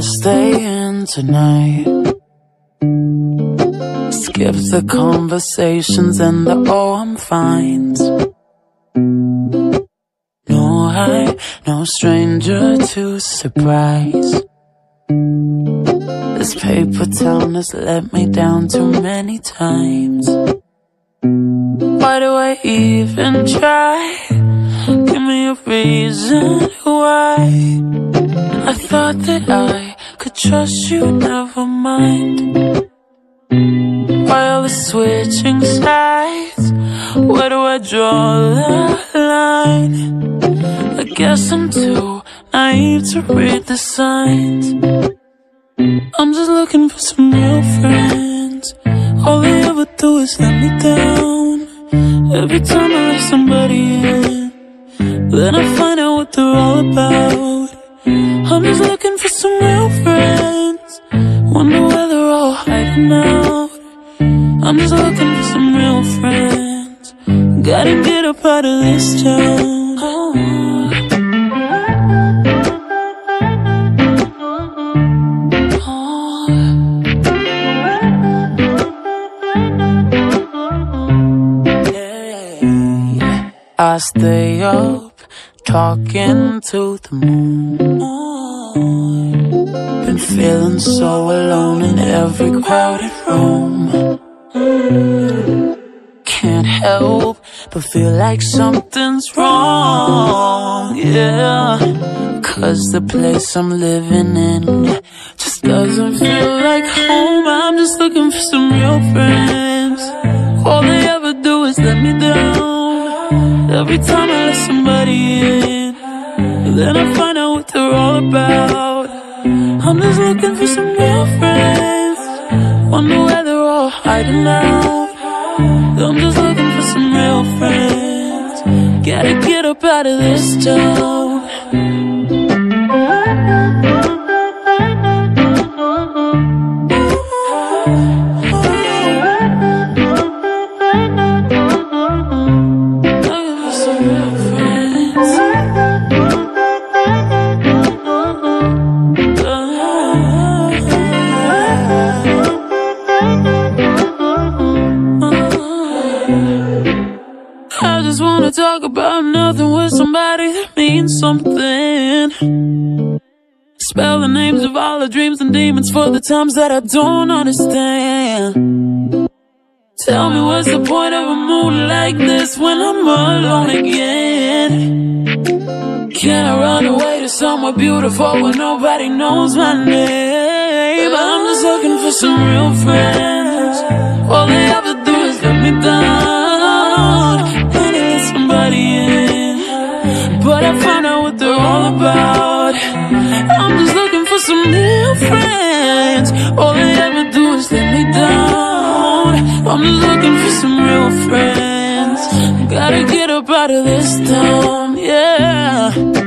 stay in tonight. Skip the conversations and the oh, I'm fines. No, I, no stranger to surprise. This paper town has let me down too many times. Why do I even try? Give me a reason why. I thought that I could trust you, never mind. Why are switching sides? Where do I draw the line? I guess I'm too naive to read the signs. I'm just looking for some real friends. All they ever do is let me down. Every time I let somebody in, then I find out what they're all about. I'm just looking for some real friends. Wonder where they're all hiding out. I'm just looking for some real friends. Gotta get up out of this town. I stay up talking to the moon. Been feeling so alone in every crowded room. Can't help but feel like something's wrong, yeah. Cause the place I'm living in just doesn't feel like home. I'm just looking for some real friends. All they ever do is let me down. Every time I let somebody in, then I find out what they're all about. I'm just looking for some real friends. Wonder where they're all hiding out. I'm just looking for some real friends. Gotta get up out of this town. With somebody that means something. Spell the names of all the dreams and demons for the times that I don't understand. Tell me what's the point of a moon like this when I'm alone again? Can I run away to somewhere beautiful where nobody knows my name? I'm just looking for some real friends. What they're all about. I'm just looking for some real friends. All they ever do is let me down. I'm just looking for some real friends. Gotta get up out of this town, yeah.